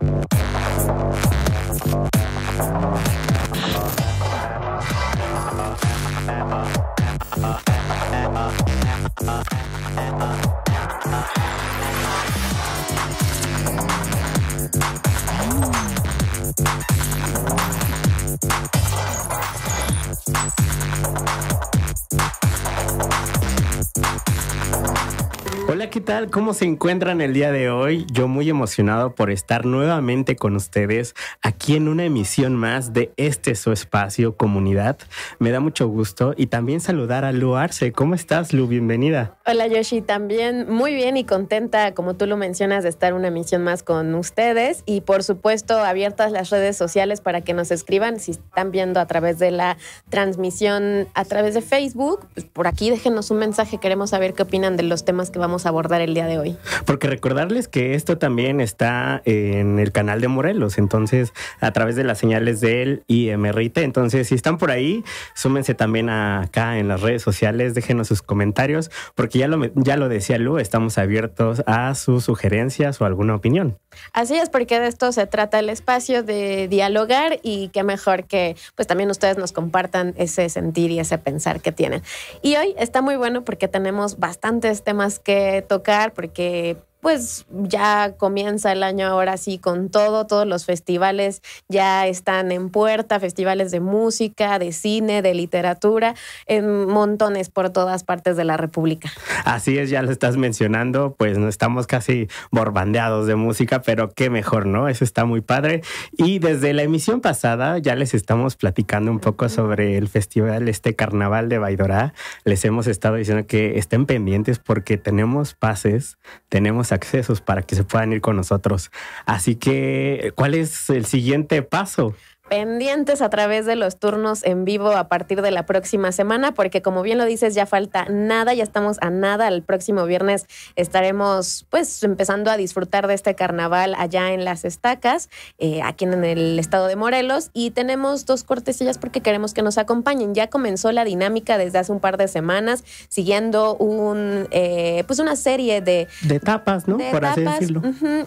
Uh-huh. Hola, ¿qué tal? ¿Cómo se encuentran el día de hoy? Yo muy emocionado por estar nuevamente con ustedes aquí en una emisión más de este su espacio comunidad. Me da mucho gusto y también saludar a Lu Arce. ¿Cómo estás, Lu? Bienvenida. Hola, Yoshi. También muy bien y contenta, como tú lo mencionas, de estar una emisión más con ustedes y por supuesto abiertas las redes sociales para que nos escriban si están viendo a través de la transmisión a través de Facebook. Pues por aquí déjenos un mensaje. Queremos saber qué opinan de los temas que vamos a abordar el día de hoy. Porque recordarles que esto también está en el canal de Morelos, entonces a través de las señales del IMRIT. Entonces, si están por ahí, súmense también acá en las redes sociales, déjenos sus comentarios, porque ya lo, ya lo decía Lu, estamos abiertos a sus sugerencias o alguna opinión. Así es, porque de esto se trata el espacio de dialogar y qué mejor que pues también ustedes nos compartan ese sentir y ese pensar que tienen. Y hoy está muy bueno porque tenemos bastantes temas que tocar, porque pues ya comienza el año ahora sí con todo, todos los festivales ya están en puerta, festivales de música, de cine, de literatura, en montones por todas partes de la República. Así es, ya lo estás mencionando, pues no estamos casi borbandeados de música, pero qué mejor, ¿no? Eso está muy padre. Y desde la emisión pasada ya les estamos platicando un poco sobre el festival, este carnaval de Baidorá. Les hemos estado diciendo que estén pendientes porque tenemos pases, tenemos accesos para que se puedan ir con nosotros. Así que, ¿cuál es el siguiente paso? Pendientes a través de los turnos en vivo a partir de la próxima semana, porque como bien lo dices, ya falta nada, ya estamos a nada. El próximo viernes estaremos pues empezando a disfrutar de este carnaval allá en las estacas, eh, aquí en el estado de Morelos, y tenemos dos cortesillas porque queremos que nos acompañen. Ya comenzó la dinámica desde hace un par de semanas, siguiendo un eh, pues una serie de, de etapas, ¿no? Por así decirlo.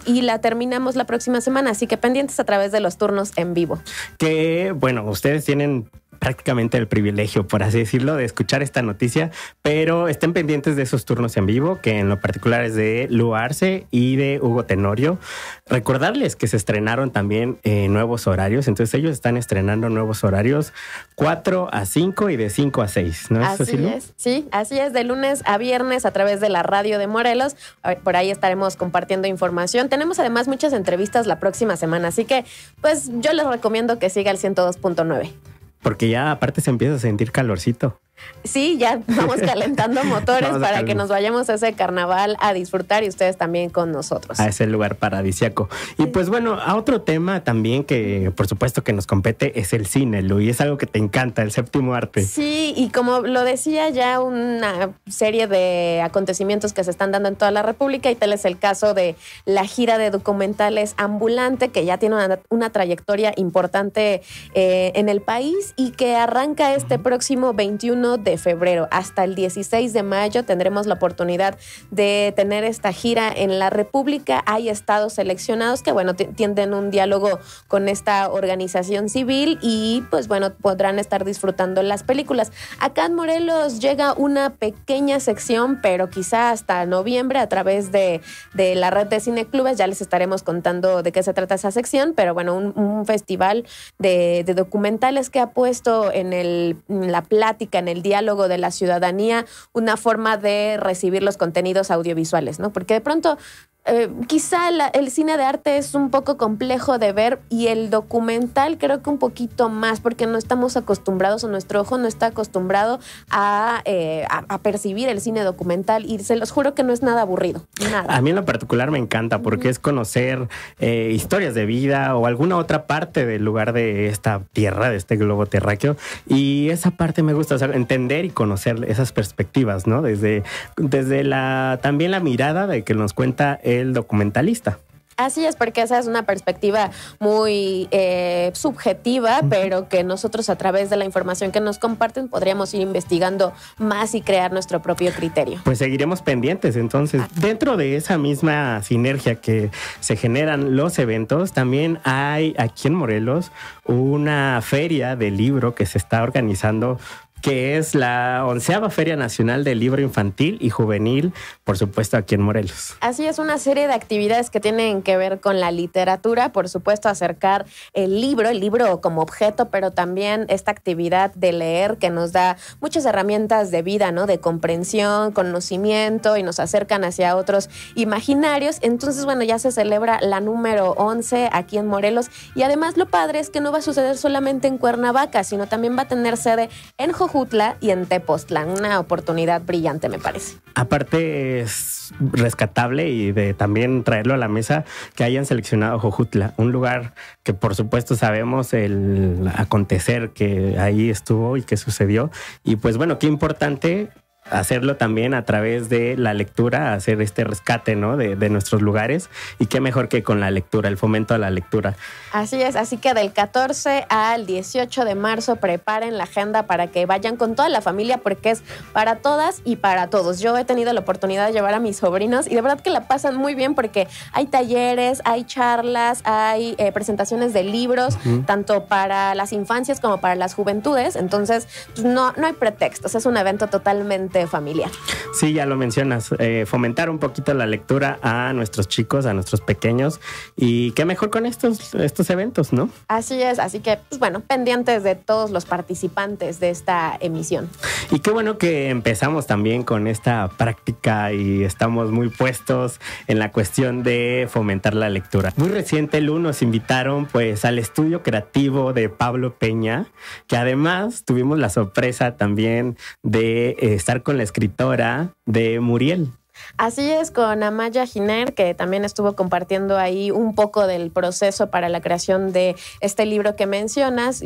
y la terminamos la próxima semana, así que pendientes a través de los turnos en vivo que, bueno, ustedes tienen prácticamente el privilegio, por así decirlo, de escuchar esta noticia, pero estén pendientes de esos turnos en vivo, que en lo particular es de Lu Arce y de Hugo Tenorio. Recordarles que se estrenaron también eh, nuevos horarios, entonces ellos están estrenando nuevos horarios 4 a 5 y de 5 a 6, ¿no es así? Es, sí, así es, de lunes a viernes a través de la radio de Morelos. Por ahí estaremos compartiendo información. Tenemos además muchas entrevistas la próxima semana, así que pues yo les recomiendo que siga el 102.9. Porque ya aparte se empieza a sentir calorcito. Sí, ya vamos calentando motores para que nos vayamos a ese carnaval a disfrutar y ustedes también con nosotros. A ese lugar paradisiaco. Y pues bueno, a otro tema también que por supuesto que nos compete es el cine, Lu, y es algo que te encanta, el séptimo arte. Sí, y como lo decía ya una serie de acontecimientos que se están dando en toda la República y tal es el caso de la gira de documentales ambulante que ya tiene una, trayectoria importante eh, en el país y que arranca este próximo 21 de febrero hasta el 16 de mayo tendremos la oportunidad de tener esta gira en la República. Hay estados seleccionados que, bueno, tienden un diálogo con esta organización civil y, pues, bueno, podrán estar disfrutando las películas. Acá en Morelos llega una pequeña sección, pero quizá hasta noviembre a través de, la red de cineclubes. Ya les estaremos contando de qué se trata esa sección, pero bueno, un, festival de, documentales que ha puesto en, el, en la plática, en el diálogo de la ciudadanía una forma de recibir los contenidos audiovisuales, ¿no? Porque de pronto eh, quizá el cine de arte es un poco complejo de ver y el documental creo que un poquito más porque no estamos acostumbrados o nuestro ojo no está acostumbrado a, eh, percibir el cine documental y se los juro que no es nada aburrido. Nada. A mí en lo particular me encanta porque es conocer eh, historias de vida o alguna otra parte del lugar de esta tierra, de este globo terráqueo y esa parte me gusta, entender y conocer esas perspectivas, ¿no? Desde, desde la, también la mirada de que nos cuenta el documentalista. Así es, porque esa es una perspectiva muy eh, subjetiva, pero que nosotros a través de la información que nos comparten podríamos ir investigando más y crear nuestro propio criterio. Pues seguiremos pendientes. Entonces, dentro de esa misma sinergia que se generan los eventos, también hay aquí en Morelos una feria de libro que se está organizando que es la onceava Feria Nacional del Libro Infantil y Juvenil, por supuesto, aquí en Morelos. Así es, una serie de actividades que tienen que ver con la literatura, por supuesto, acercar el libro, el libro como objeto, pero también esta actividad de leer que nos da muchas herramientas de vida, ¿no? De comprensión, conocimiento y nos acercan hacia otros imaginarios. Entonces, bueno, ya se celebra la número 11 aquí en Morelos y además lo padre es que no va a suceder solamente en Cuernavaca, sino también va a tener sede en Jojutla Jutla y en Tepoztlán. Una oportunidad brillante, me parece. Aparte, es rescatable y de también traerlo a la mesa que hayan seleccionado Jojutla, un lugar que por supuesto sabemos el acontecer que ahí estuvo y que sucedió. Y pues bueno, qué importante hacerlo también a través de la lectura, hacer este rescate ¿no? de, nuestros lugares y qué mejor que con la lectura, el fomento a la lectura. Así es, así que del 14 al 18 de marzo preparen la agenda para que vayan con toda la familia porque es para todas y para todos. Yo he tenido la oportunidad de llevar a mis sobrinos y de verdad que la pasan muy bien porque hay talleres, hay charlas, hay eh, presentaciones de libros, tanto para las infancias como para las juventudes, entonces pues, no, no hay pretextos, es un evento totalmente familiar. Sí, ya lo mencionas, eh, fomentar un poquito la lectura a nuestros chicos, a nuestros pequeños y qué mejor con estos, estos eventos, ¿no? Así es, así que, pues bueno, pendientes de todos los participantes de esta emisión. Y qué bueno que empezamos también con esta práctica y estamos muy puestos en la cuestión de fomentar la lectura. Muy reciente, Lu, nos invitaron pues al estudio creativo de Pablo Peña, que además tuvimos la sorpresa también de estar con la escritora de Muriel. Así es, con Amaya Giner, que también estuvo compartiendo ahí un poco del proceso para la creación de este libro que mencionas,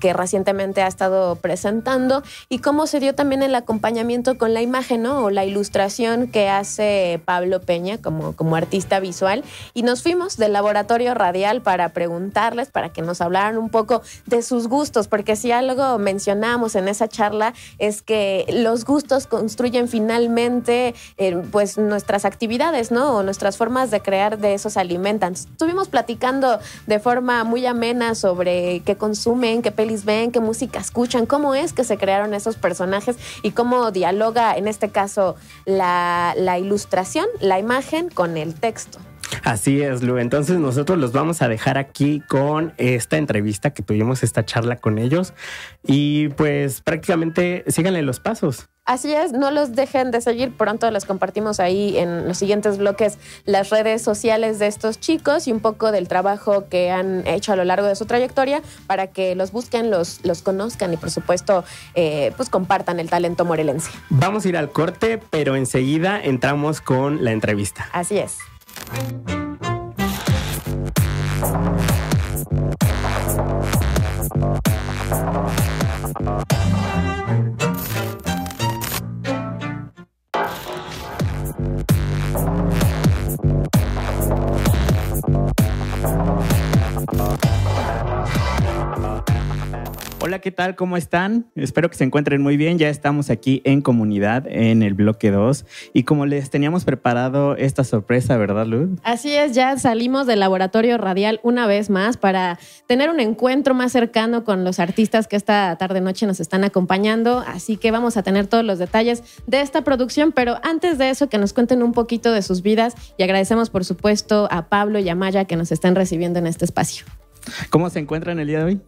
que recientemente ha estado presentando, y cómo se dio también el acompañamiento con la imagen, ¿no? O la ilustración que hace Pablo Peña como, como artista visual. Y nos fuimos del laboratorio radial para preguntarles, para que nos hablaran un poco de sus gustos, porque si algo mencionamos en esa charla es que los gustos construyen finalmente... Eh, pues nuestras actividades, ¿no? O nuestras formas de crear de esos alimentan. Estuvimos platicando de forma muy amena sobre qué consumen, qué pelis ven, qué música escuchan, cómo es que se crearon esos personajes y cómo dialoga, en este caso, la, la ilustración, la imagen con el texto. Así es, Lu. Entonces nosotros los vamos a dejar aquí con esta entrevista que tuvimos, esta charla con ellos. Y pues prácticamente síganle los pasos. Así es, no los dejen de seguir. Pronto les compartimos ahí en los siguientes bloques las redes sociales de estos chicos y un poco del trabajo que han hecho a lo largo de su trayectoria para que los busquen, los, los conozcan y por supuesto eh, pues compartan el talento morelense. Vamos a ir al corte, pero enseguida entramos con la entrevista. Así es. Hola, ¿qué tal? ¿Cómo están? Espero que se encuentren muy bien. Ya estamos aquí en comunidad en el bloque 2 y como les teníamos preparado esta sorpresa, ¿verdad, Luz? Así es, ya salimos del laboratorio radial una vez más para tener un encuentro más cercano con los artistas que esta tarde noche nos están acompañando, así que vamos a tener todos los detalles de esta producción, pero antes de eso que nos cuenten un poquito de sus vidas y agradecemos por supuesto a Pablo y a Maya que nos están recibiendo en este espacio. ¿Cómo se encuentran el día de hoy?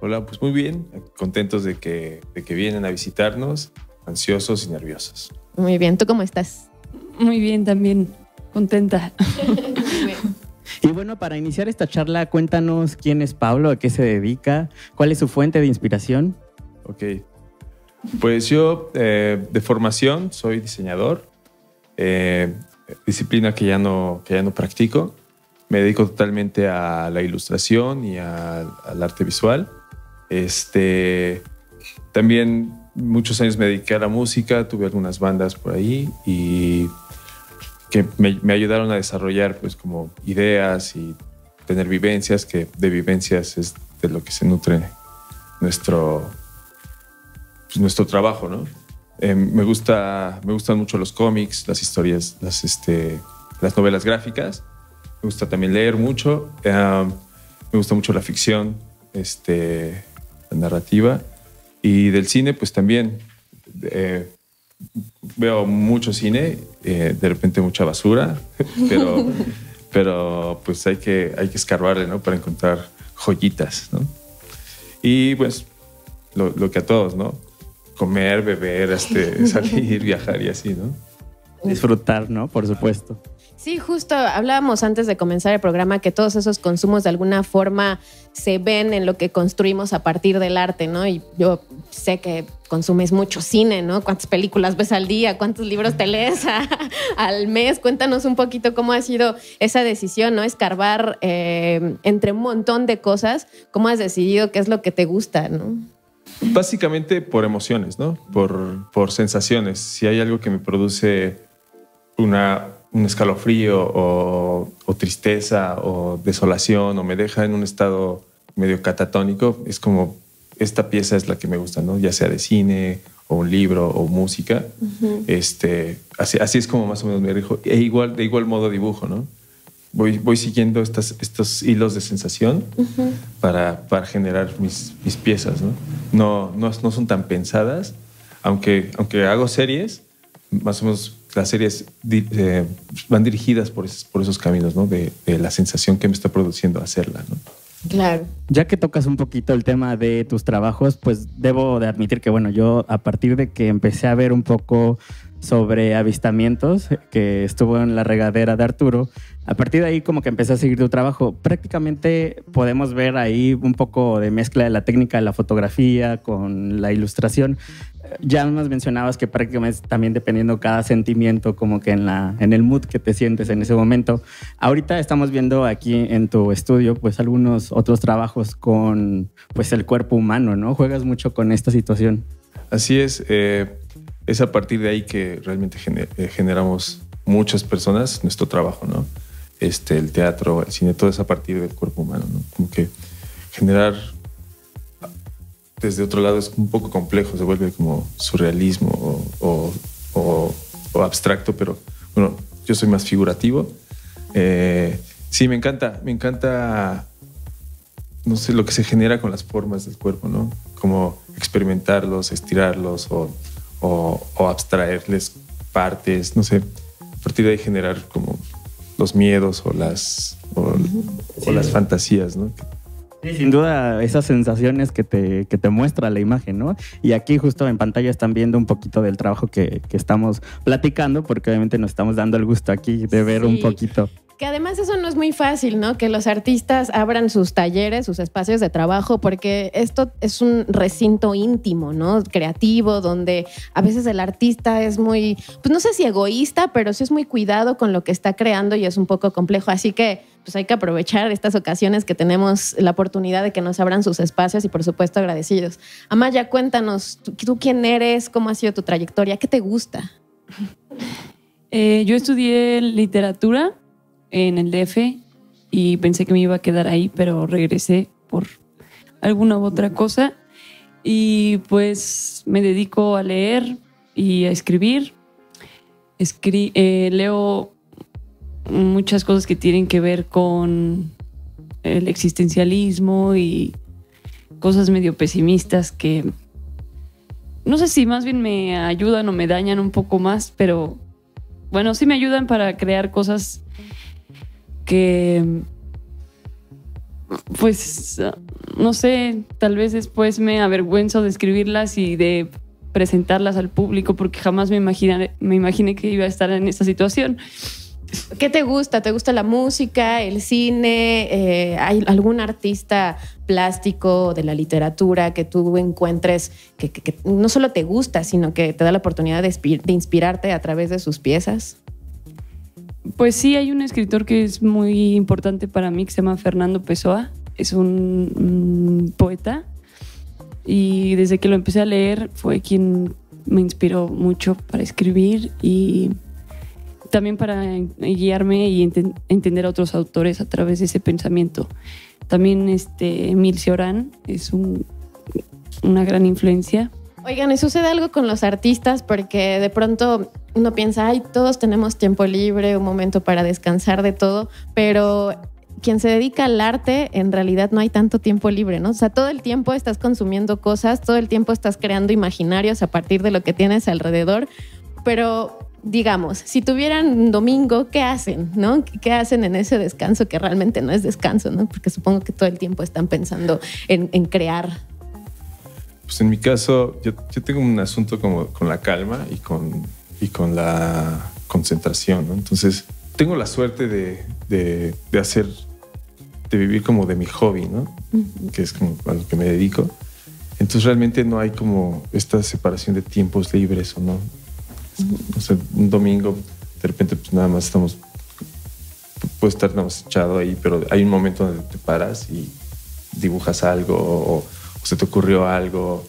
Hola, pues muy bien, contentos de que, de que vienen a visitarnos, ansiosos y nerviosos. Muy bien, ¿tú cómo estás? Muy bien, también, contenta. Y bueno, para iniciar esta charla, cuéntanos quién es Pablo, a qué se dedica, cuál es su fuente de inspiración. Ok, pues yo eh, de formación soy diseñador, eh, disciplina que ya, no, que ya no practico. Me dedico totalmente a la ilustración y al arte visual. Este, también muchos años me dediqué a la música, tuve algunas bandas por ahí y que me, ayudaron a desarrollar pues como ideas y tener vivencias, que de vivencias es de lo que se nutre nuestro, pues, nuestro trabajo, ¿no? Eh, me, gusta, me gustan mucho los cómics, las historias, las, este, las novelas gráficas. Me gusta también leer mucho. Eh, me gusta mucho la ficción, este, narrativa. Y del cine, pues también eh, veo mucho cine, de repente mucha basura, pero, pero pues hay que, hay que escarbarle, ¿no? Para encontrar joyitas, ¿no? Y pues lo, lo que a todos, ¿no? comer, beber, este, salir, viajar y así, ¿no? Disfrutar, ¿no? Por supuesto. Sí, justo hablábamos antes de comenzar el programa que todos esos consumos de alguna forma se ven en lo que construimos a partir del arte, ¿no? Y yo sé que consumes mucho cine, ¿no? ¿Cuántas películas ves al día? ¿Cuántos libros te lees al mes? Cuéntanos un poquito cómo ha sido esa decisión, ¿no? Escarbar eh, entre un montón de cosas, cómo has decidido qué es lo que te gusta, ¿no? Básicamente por emociones, ¿no? Por, por sensaciones. Si hay algo que me produce una, un escalofrío o, o, tristeza o desolación o me deja en un estado medio catatónico, es como esta pieza es la que me gusta, ¿no? Ya sea de cine o un libro o música. este, así, así es como más o menos me dijo. E igual, de igual modo dibujo, ¿no? voy, voy siguiendo estas, estos hilos de sensación para, para, generar mis, mis piezas. ¿no? No, no, no, son tan pensadas, aunque, aunque hago series, más o menos las series eh, van dirigidas por esos, por esos caminos, ¿no? De, de, la sensación que me está produciendo hacerla, ¿no? Claro. Ya que tocas un poquito el tema de tus trabajos, pues debo de admitir que, bueno, yo a partir de que empecé a ver un poco sobre avistamientos, que estuvo en la regadera de Arturo. A partir de ahí como que empecé a seguir tu trabajo. Prácticamente podemos ver ahí un poco de mezcla de la técnica de la fotografía con la ilustración. Ya nos mencionabas que prácticamente también dependiendo cada sentimiento, como que en, la, en el mood que te sientes en ese momento. Ahorita estamos viendo aquí en tu estudio pues algunos otros trabajos con pues el cuerpo humano, ¿no? Juegas mucho con esta situación. Así es. Eh, es a partir de ahí que realmente eh, generamos muchas personas nuestro trabajo, ¿no? Este, el teatro, el cine, todo es a partir del cuerpo humano, ¿no? Como que generar desde otro lado es un poco complejo, se vuelve como surrealismo o, abstracto, pero bueno, yo soy más figurativo. Eh, sí, me encanta, me encanta, no sé, lo que se genera con las formas del cuerpo, ¿no? Como experimentarlos, estirarlos o o, abstraerles partes, no sé, a partir de ahí generar como los miedos o las, o, las fantasías, ¿no? Sí, sin duda, esas sensaciones que te, que te muestra la imagen, ¿no? Y aquí justo en pantalla están viendo un poquito del trabajo que, que estamos platicando, porque obviamente nos estamos dando el gusto aquí de ver un poquito. Que además eso no es muy fácil, ¿no? Que los artistas abran sus talleres, sus espacios de trabajo, porque esto es un recinto íntimo, ¿no? Creativo, donde a veces el artista es muy, pues no sé si egoísta, pero sí es muy cuidado con lo que está creando y es un poco complejo. Así que pues hay que aprovechar estas ocasiones que tenemos la oportunidad de que nos abran sus espacios y por supuesto agradecidos. Amaya, cuéntanos, ¿tú, quién eres? ¿Cómo ha sido tu trayectoria? ¿Qué te gusta? Eh, yo estudié literatura en el DF y pensé que me iba a quedar ahí, pero regresé por alguna u otra cosa. Y pues me dedico a leer y a escribir. Eh, leo muchas cosas que tienen que ver con el existencialismo y cosas medio pesimistas que no sé si más bien me ayudan o me dañan un poco más, pero bueno, sí me ayudan para crear cosas que pues no sé, tal vez después me avergüenzo de escribirlas y de presentarlas al público porque jamás me imaginé, me imaginé que iba a estar en esta situación. ¿Qué te gusta? ¿Te gusta la música, el cine? Eh, ¿Hay algún artista plástico de la literatura que tú encuentres que, no solo te gusta, sino que te da la oportunidad de inspirarte a través de sus piezas? Pues sí, hay un escritor que es muy importante para mí que se llama Fernando Pessoa. Es un, poeta y desde que lo empecé a leer fue quien me inspiró mucho para escribir y también para guiarme y entender a otros autores a través de ese pensamiento. También este, Emil Cioran es una gran influencia. Oigan, y sucede algo con los artistas porque de pronto uno piensa, ay, todos tenemos tiempo libre, un momento para descansar de todo, pero quien se dedica al arte, en realidad no hay tanto tiempo libre, ¿no? O sea, todo el tiempo estás consumiendo cosas, todo el tiempo estás creando imaginarios a partir de lo que tienes alrededor, pero digamos, si tuvieran un domingo, ¿qué hacen? ¿No? ¿Qué hacen en ese descanso que realmente no es descanso, ¿no? Porque supongo que todo el tiempo están pensando en, crear. Pues en mi caso, yo, tengo un asunto como con la calma y con, y con la concentración, ¿no? Entonces, tengo la suerte de, de, de hacer, de vivir como de mi hobby, ¿no? Que es como a lo que me dedico. Entonces realmente no hay como esta separación de tiempos libres o no o sea, un domingo, de repente, pues nada más estamos, puedes estar nada más echado ahí, pero hay un momento donde te paras y dibujas algo, o, se te ocurrió algo,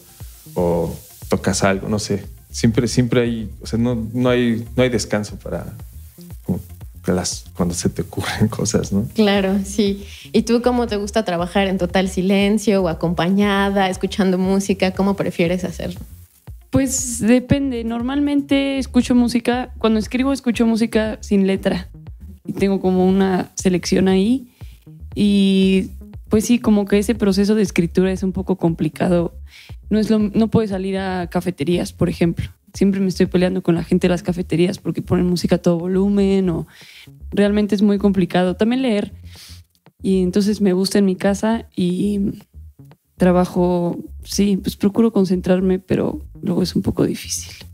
o tocas algo, no sé. Siempre, siempre hay, o sea, no, no, hay, no hay descanso para las, cuando se te ocurren cosas, ¿no? Claro, sí. ¿Y tú cómo te gusta trabajar en total silencio o acompañada, escuchando música? ¿Cómo prefieres hacerlo? Pues depende. Normalmente escucho música, cuando escribo escucho música sin letra. Y tengo como una selección ahí. Y pues sí, como que ese proceso de escritura es un poco complicado. No, es lo, no puedo salir a cafeterías, por ejemplo. Siempre me estoy peleando con la gente de las cafeterías porque ponen música a todo volumen o realmente es muy complicado. También leer. Y entonces me gusta en mi casa y trabajo, sí, pues procuro concentrarme, pero luego es un poco difícil.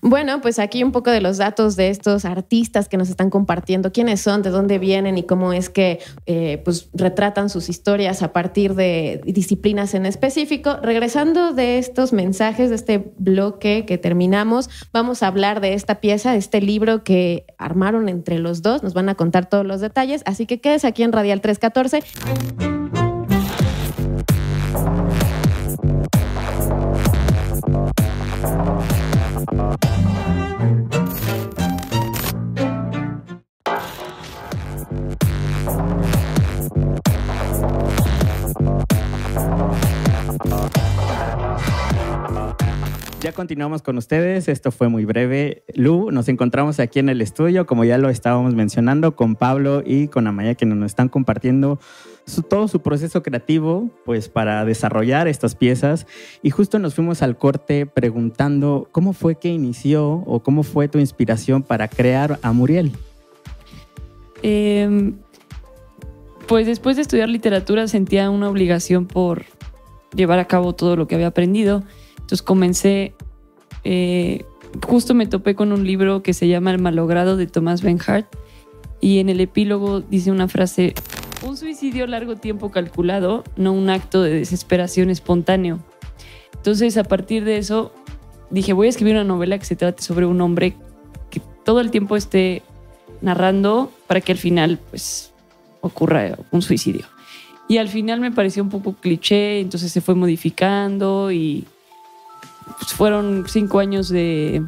Bueno, pues aquí un poco de los datos de estos artistas que nos están compartiendo, quiénes son, de dónde vienen y cómo es que eh, pues retratan sus historias a partir de disciplinas en específico. Regresando de estos mensajes, de este bloque que terminamos, vamos a hablar de esta pieza, de este libro que armaron entre los dos. Nos van a contar todos los detalles, así que quedes aquí en Radial 314. Ya continuamos con ustedes. Esto fue muy breve. Lu, nos encontramos aquí en el estudio, como ya lo estábamos mencionando, con Pablo y con Amaya, que nos están compartiendo todo su proceso creativo, pues para desarrollar estas piezas. Y justo nos fuimos al corte preguntando cómo fue que inició o cómo fue tu inspiración para crear a Muriel. Em, pues después de estudiar literatura sentía una obligación por llevar a cabo todo lo que había aprendido entonces comencé, eh, justo me topé con un libro que se llama El malogrado de Thomas Benhart y en el epílogo dice una frase, un suicidio largo tiempo calculado, no un acto de desesperación espontáneo. Entonces a partir de eso dije, voy a escribir una novela que se trate sobre un hombre que todo el tiempo esté narrando para que al final pues ocurra un suicidio. Y al final me pareció un poco cliché, entonces se fue modificando y fueron cinco años de,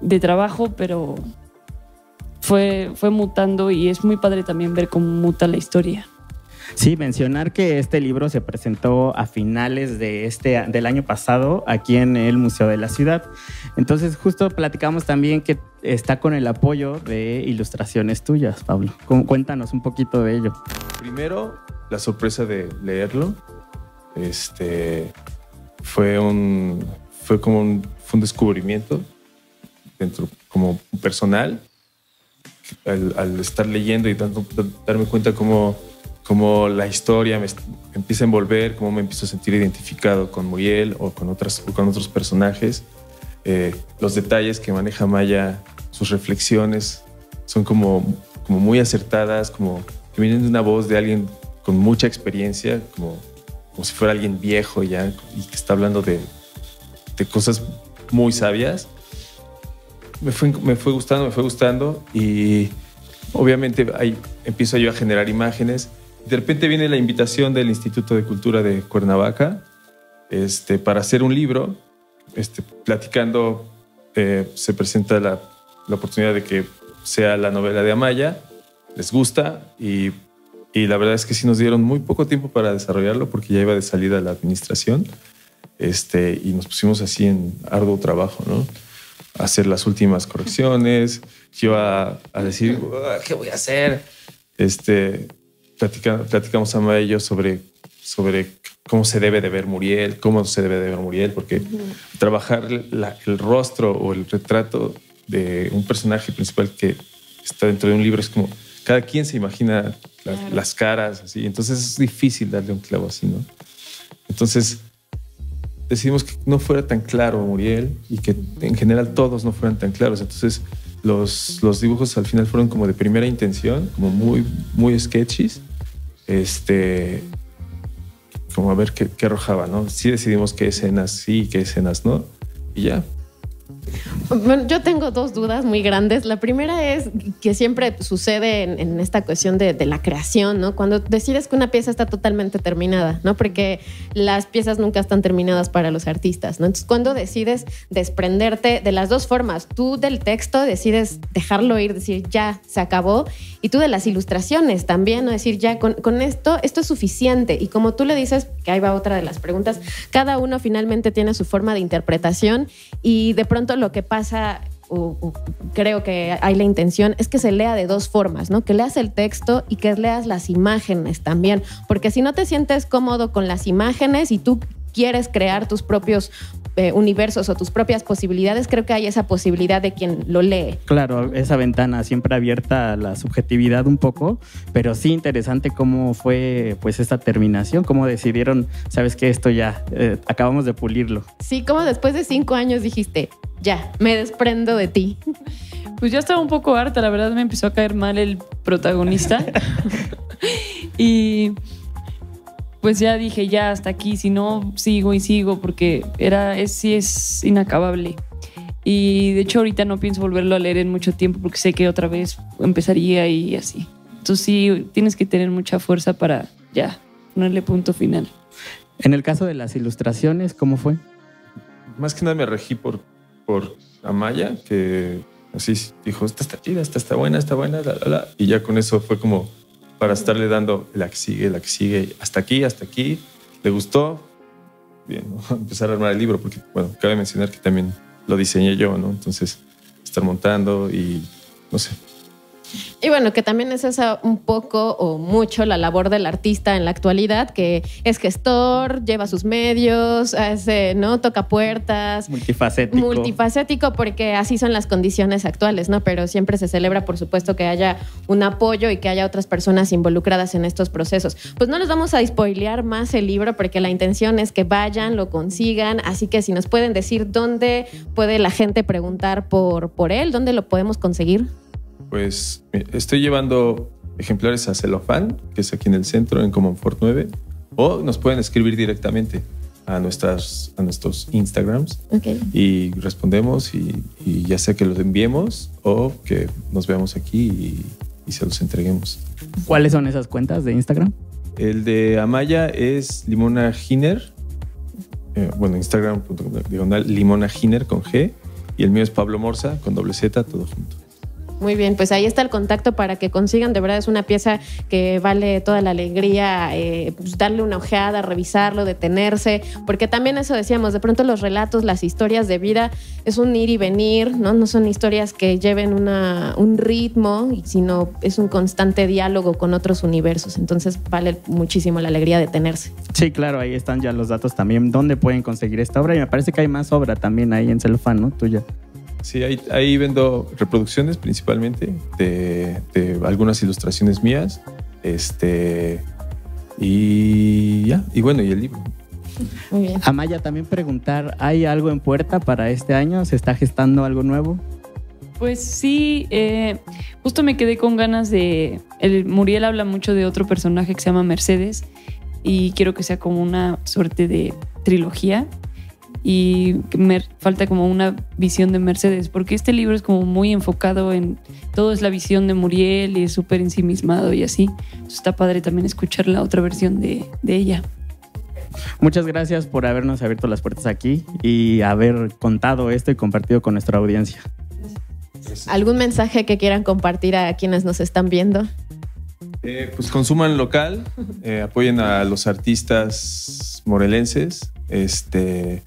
de trabajo, pero fue, fue mutando y es muy padre también ver cómo muta la historia. Sí, mencionar que este libro se presentó a finales de este, del año pasado aquí en el Museo de la Ciudad. Entonces, justo platicamos también que está con el apoyo de ilustraciones tuyas, Pablo. Cuéntanos un poquito de ello. Primero, la sorpresa de leerlo. Este, fue un, fue como fue un descubrimiento dentro, como personal, al, estar leyendo y dando, darme cuenta cómo, cómo la historia me, empieza a envolver, cómo me empiezo a sentir identificado con Muriel o con, otras, con otros personajes. Eh, los detalles que maneja Maya, sus reflexiones, son como, como muy acertadas, como que vienen de una voz de alguien con mucha experiencia, como como si fuera alguien viejo ya y que está hablando de, de cosas muy sabias. Me fue, me fue gustando, me fue gustando y obviamente ahí empiezo yo a generar imágenes. De repente viene la invitación del Instituto de Cultura de Cuernavaca este, para hacer un libro. Este, platicando, eh, se presenta la la oportunidad de que sea la novela de Amaya, les gusta y, y la verdad es que sí nos dieron muy poco tiempo para desarrollarlo porque ya iba de salida la administración este, y nos pusimos así en arduo trabajo, ¿no? hacer las últimas correcciones, yo a, a decir, ¿qué voy a hacer? Este, platica, platicamos a y yo sobre, sobre cómo se debe de ver Muriel, cómo se debe de ver Muriel, porque trabajar la, el rostro o el retrato de un personaje principal que está dentro de un libro es como, cada quien se imagina las, Claro. las caras, así, entonces es difícil darle un clavo así, ¿no? Entonces decidimos que no fuera tan claro Muriel y que en general todos no fueran tan claros. Entonces los, los dibujos al final fueron como de primera intención, como muy, muy sketches. Este, como a ver qué, qué arrojaba, ¿no? Sí decidimos qué escenas sí, qué escenas no. Y ya, Bueno, yo tengo dos dudas muy grandes. La primera es que siempre sucede en, en esta cuestión de, de la creación, ¿no? Cuando decides que una pieza está totalmente terminada, ¿no? Porque las piezas nunca están terminadas para los artistas, ¿no? Entonces, cuando decides desprenderte de las dos formas, tú del texto decides dejarlo ir, decir ya se acabó, y tú de las ilustraciones también, ¿no? Decir ya con, con esto, esto es suficiente. Y como tú le dices, que ahí va otra de las preguntas, cada uno finalmente tiene su forma de interpretación y de pronto lo que pasa o, o creo que hay la intención es que se lea de dos formas, ¿no? Que leas el texto y que leas las imágenes también, porque si no te sientes cómodo con las imágenes y tú quieres crear tus propios eh, universos o tus propias posibilidades, creo que hay esa posibilidad de quien lo lee. Claro, esa ventana siempre abierta a la subjetividad un poco, pero sí interesante cómo fue pues esta terminación, cómo decidieron, sabes que esto ya, eh, acabamos de pulirlo. Sí, como después de cinco años dijiste, ya, me desprendo de ti. Pues ya estaba un poco harta, la verdad me empezó a caer mal el protagonista. y pues ya dije, ya hasta aquí, si no, sigo y sigo, porque era, es, sí es inacabable. Y de hecho ahorita no pienso volverlo a leer en mucho tiempo porque sé que otra vez empezaría y así. Entonces sí, tienes que tener mucha fuerza para ya ponerle punto final. En el caso de las ilustraciones, ¿cómo fue? más que nada me regí por, por Amaya, que así dijo, esta está chida, esta está buena, está buena, la, la, la. y ya con eso fue como para estarle dando la que sigue, la que sigue, hasta aquí, hasta aquí, le gustó, bien, empezar a armar el libro, porque, bueno, cabe mencionar que también lo diseñé yo, ¿no? Entonces, estar montando y, no sé, Y bueno, que también es esa un poco o mucho la labor del artista en la actualidad, que es gestor, lleva sus medios, hace, ¿no? Toca puertas, Multifacético. multifacético porque así son las condiciones actuales, ¿no? Pero siempre se celebra, por supuesto, que haya un apoyo y que haya otras personas involucradas en estos procesos. Pues no les vamos a spoilear más el libro porque la intención es que vayan, lo consigan, así que si nos pueden decir dónde puede la gente preguntar por, por él, dónde lo podemos conseguir. Pues estoy llevando ejemplares a Celofán, que es aquí en el centro, en Comonfort 9, o nos pueden escribir directamente a, nuestras, a nuestros Instagrams Ok. y respondemos y, y ya sea que los enviemos o que nos veamos aquí y, y se los entreguemos. ¿Cuáles son esas cuentas de Instagram? El de Amaya es Limona Giner, eh, bueno, Instagram.com diagonal Limona Giner con G, y el mío es Pablo Morza con doble Z, todo junto. Muy bien, pues ahí está el contacto para que consigan. De verdad es una pieza que vale toda la alegría eh, pues, darle una ojeada, revisarlo, detenerse, porque también eso decíamos, de pronto los relatos, las historias de vida es un ir y venir, ¿no? No son historias que lleven una, un ritmo, sino es un constante diálogo con otros universos. Entonces vale muchísimo la alegría detenerse. Sí, claro, ahí están ya los datos también. ¿Dónde pueden conseguir esta obra? Y me parece que hay más obra también ahí en Celofán, ¿no? Tuya. Sí, ahí, ahí vendo reproducciones principalmente de, de algunas ilustraciones mías. Este. Y ya, y bueno, y el libro. Muy bien. Amaya, también preguntar, ¿hay algo en puerta para este año? ¿Se está gestando algo nuevo? Pues sí, eh, justo me quedé con ganas de... El Muriel habla mucho de otro personaje que se llama Mercedes y quiero que sea como una suerte de trilogía y me falta como una visión de Mercedes porque este libro es como muy enfocado en todo es la visión de Muriel y es súper ensimismado y así. Entonces está padre también escuchar la otra versión de, de ella. Muchas gracias por habernos abierto las puertas aquí y haber contado esto y compartido con nuestra audiencia. ¿Algún mensaje que quieran compartir a quienes nos están viendo? Eh, pues consuman local, eh, apoyen a los artistas morelenses. Este,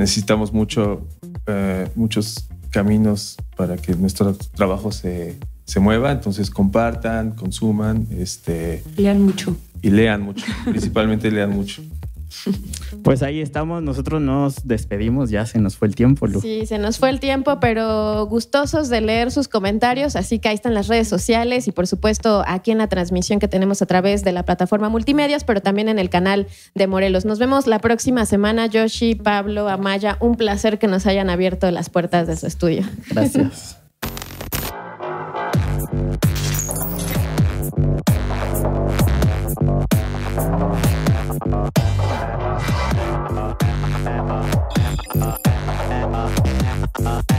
necesitamos mucho, eh, muchos caminos para que nuestro trabajo se, se mueva. Entonces compartan, consuman, este, Lean mucho. y lean mucho. Principalmente lean mucho. Pues ahí estamos, nosotros nos despedimos, ya se nos fue el tiempo, Lu. Sí, se nos fue el tiempo, pero gustosos de leer sus comentarios, así que ahí están las redes sociales y por supuesto aquí en la transmisión que tenemos a través de la plataforma Multimedias, pero también en el canal de Morelos. Nos vemos la próxima semana, Yoshi, Pablo, Amaya, un placer que nos hayan abierto las puertas de su estudio. Gracias. Uh.